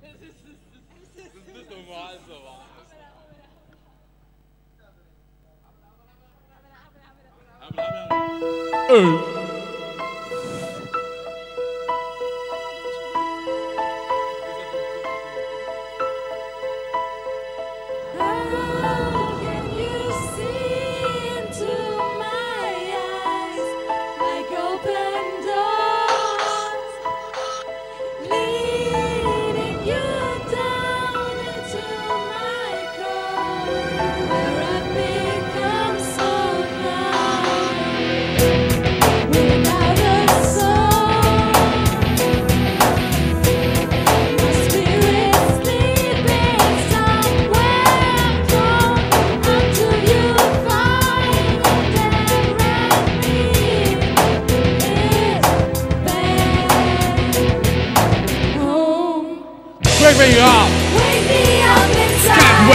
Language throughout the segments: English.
Das ist normal war. Wake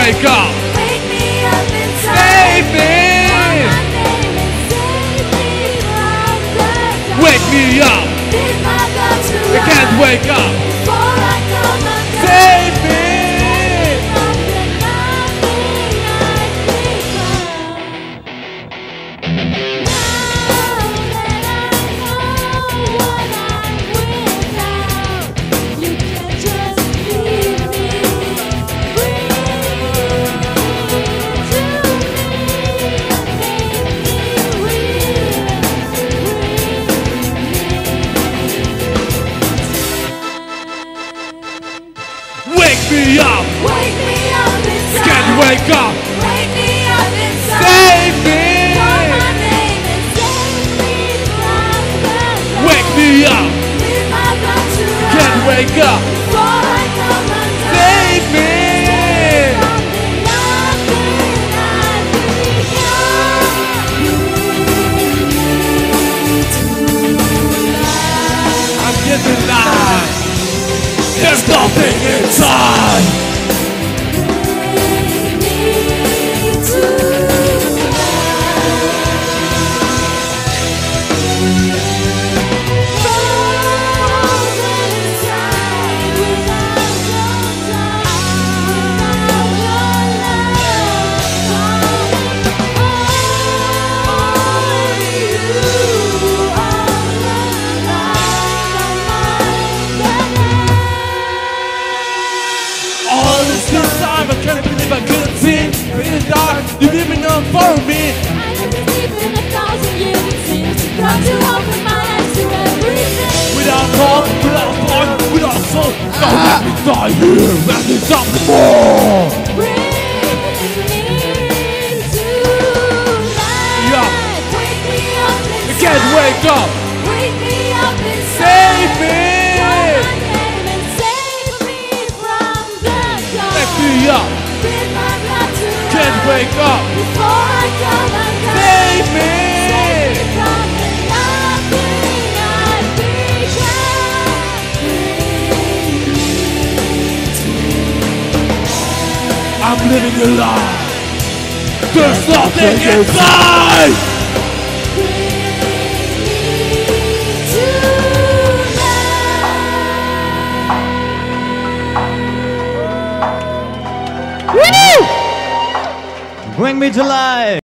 wake up! Wake me up inside. Save me! My name and save me from the Wake me up! Bid my God to I can't wake up! Me up! Wake me up inside. Can't wake up! Wake me up inside. Save me! Call my name and save me from the dark. Wake me up! Leave my blood to Can't wake up! Up for me. I never sleep in a thousand years. Seems to come to open my eyes to everything. Without thought, without thought, without soul. Don't let me die here, let me something more. Bring me to life. Yeah. Wake me up inside. can't wake up. Wake me up inside. Save me. Call my name and save me from the dark. Wake me up. Bid my blood to Can't wake up. I'm living a lie. There's nothing inside. Bring me to life!